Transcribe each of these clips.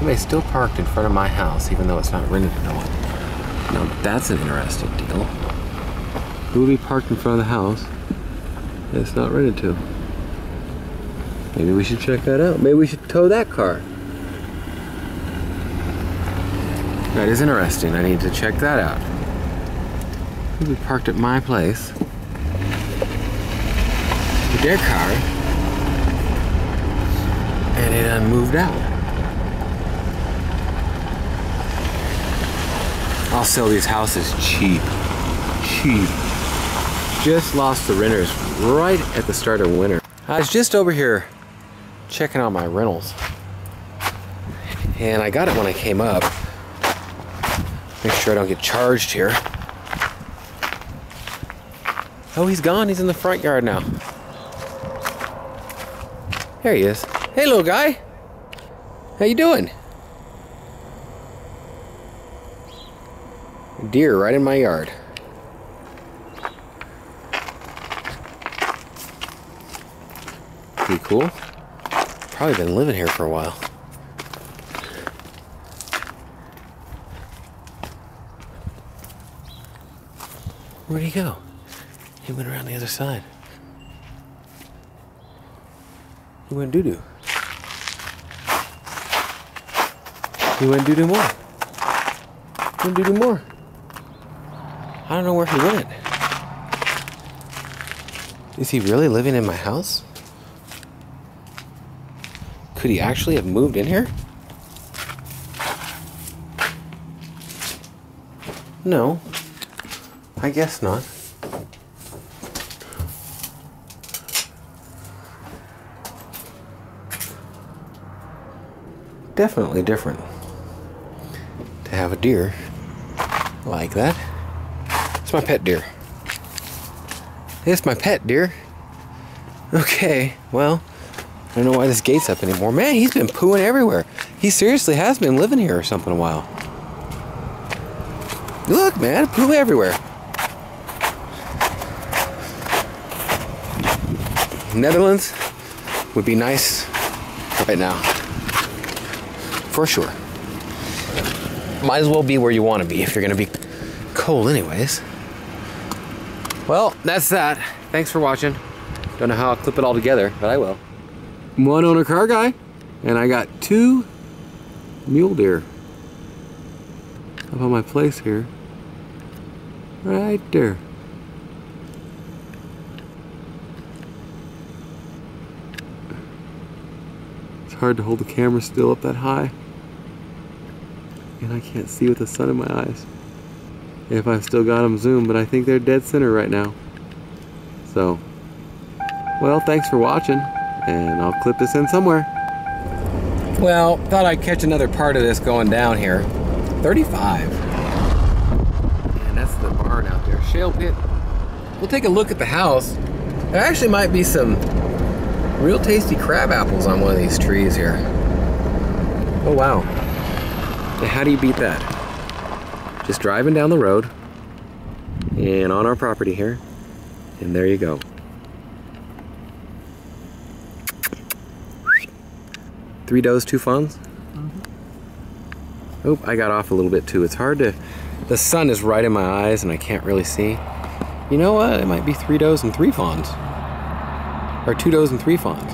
Somebody's still parked in front of my house, even though it's not rented to no one. Now that's an interesting deal. Who would be parked in front of the house it's not rented to? Maybe we should check that out. Maybe we should tow that car. That is interesting. I need to check that out. Who would be parked at my place? With their car. And it done moved out. I'll sell these houses cheap. Cheap. Just lost the renters right at the start of winter. I was just over here checking out my rentals. And I got it when I came up. Make sure I don't get charged here. Oh, he's gone. He's in the front yard now. There he is. Hey, little guy. How you doing? Deer right in my yard. Pretty cool. Probably been living here for a while. Where'd he go? He went around the other side. He went doo doo. He went doo doo more. He went doo doo more. I don't know where he went. Is he really living in my house? Could he actually have moved in here? No. I guess not. Definitely different to have a deer like that. It's my pet deer. It's my pet deer. Okay, well, I don't know why this gate's up anymore. Man, he's been pooing everywhere. He seriously has been living here or something a while. Look, man, poo everywhere. Netherlands would be nice right now. For sure. Might as well be where you want to be if you're going to be cold anyways. Well, that's that. Thanks for watching. Don't know how I'll clip it all together, but I will. One owner car guy, and I got two mule deer up on my place here. Right there. It's hard to hold the camera still up that high. And I can't see with the sun in my eyes. If I've still got them zoomed, but I think they're dead center right now. So, well, thanks for watching, and I'll clip this in somewhere. Well, thought I'd catch another part of this going down here. 35. And that's the barn out there. Shale pit. We'll take a look at the house. There actually might be some real tasty crab apples on one of these trees here. Oh, wow. Now, how do you beat that? Just driving down the road and on our property here, and there you go. Three does, two fawns. Oh, I got off a little bit too. It's hard to, the sun is right in my eyes and I can't really see. You know what? It might be three does and three fawns. Or two does and three fawns.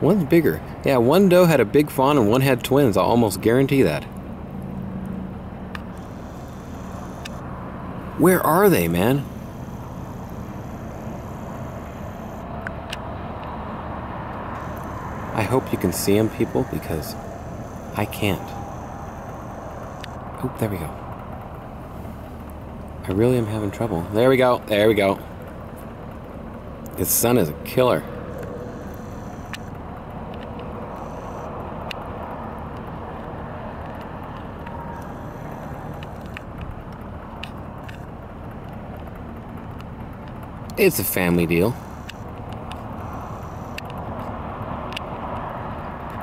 One's bigger. Yeah, one doe had a big fawn and one had twins. I'll almost guarantee that. Where are they, man? I hope you can see them, people, because I can't. Oh, there we go. I really am having trouble. There we go. There we go. The sun is a killer. It's a family deal.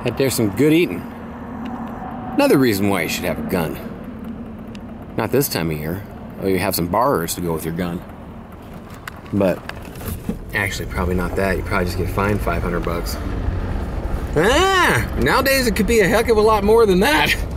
Had there's some good eating. Another reason why you should have a gun. Not this time of year. Well, you have some bars to go with your gun. But actually, probably not that. You probably just get fined 500 bucks. Ah, nowadays it could be a heck of a lot more than that.